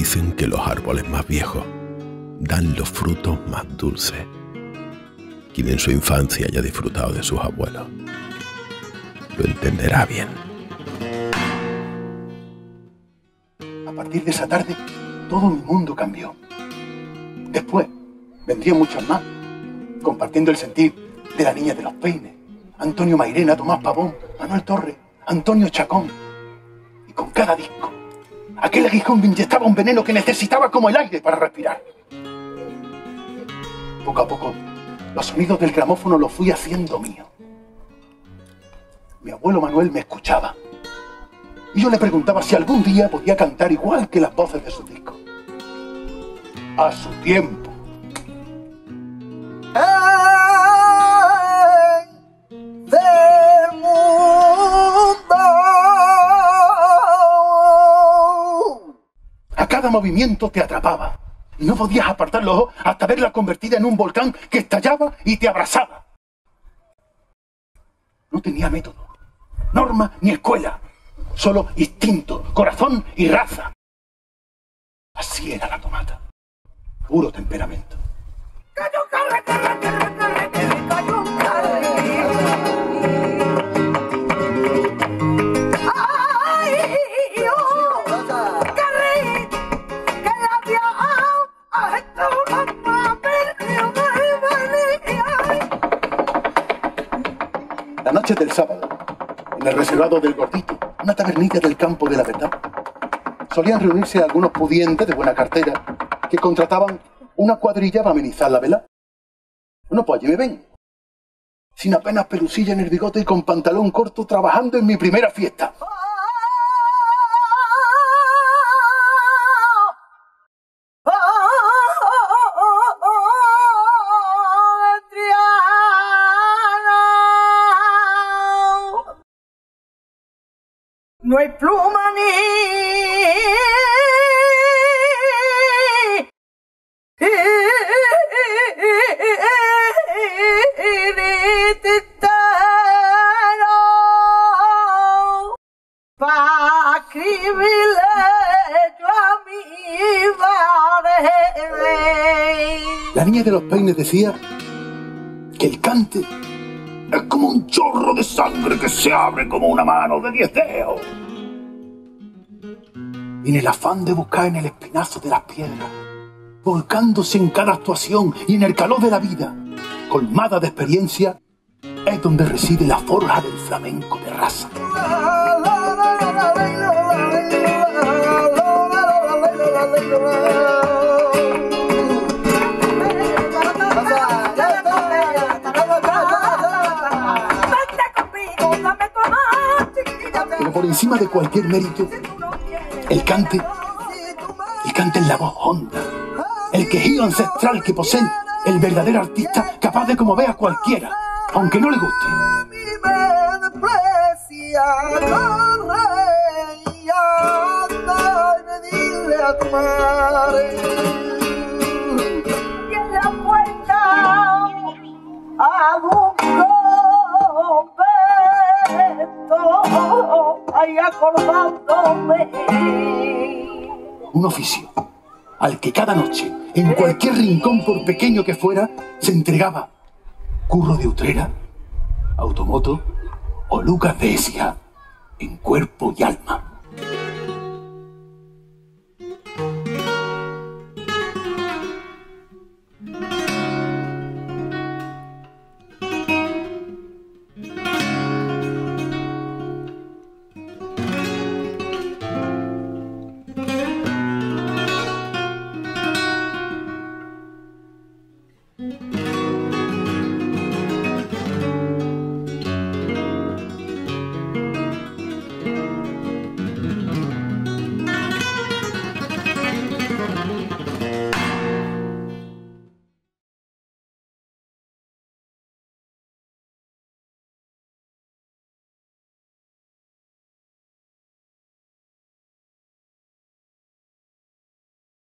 Dicen que los árboles más viejos dan los frutos más dulces. Quien en su infancia haya disfrutado de sus abuelos lo entenderá bien. A partir de esa tarde, todo mi mundo cambió. Después, vendrían muchas más, compartiendo el sentir de la niña de los peines, Antonio Mairena, Tomás Pavón, Manuel Torres, Antonio Chacón. Y con cada disco, aquel aguijón me inyectaba un veneno que necesitaba como el aire para respirar. Poco a poco, los sonidos del gramófono los fui haciendo mío. Mi abuelo Manuel me escuchaba. Y yo le preguntaba si algún día podía cantar igual que las voces de su disco. A su tiempo. Movimiento te atrapaba. Y no podías apartar los ojos hasta verla convertida en un volcán que estallaba y te abrazaba. No tenía método, norma ni escuela. Solo instinto, corazón y raza. Así era la tomata. Puro temperamento. Del sábado, en el reservado del Gordito, una tabernilla del campo de la verdad, solían reunirse algunos pudientes de buena cartera que contrataban una cuadrilla para amenizar la vela. Bueno, pues allí me ven. Sin apenas pelusilla en el bigote y con pantalón corto trabajando en mi primera fiesta. No hay pluma ni para. La niña de los peines decía que el cante es como un chorro de sangre que se abre como una mano de diez dedos. Y en el afán de buscar en el espinazo de las piedras, volcándose en cada actuación y en el calor de la vida, colmada de experiencia, es donde reside la forja del flamenco de raza. Pero por encima de cualquier mérito, el cante, el cante es la voz honda, el quejido ancestral que posee el verdadero artista capaz de conmover a cualquiera, aunque no le guste. en un oficio al que cada noche, en cualquier rincón por pequeño que fuera, se entregaba Curro de Utrera, Automoto o Lucas de Ecija, en cuerpo y alma.